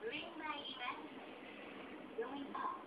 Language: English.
Bring my event. Going up.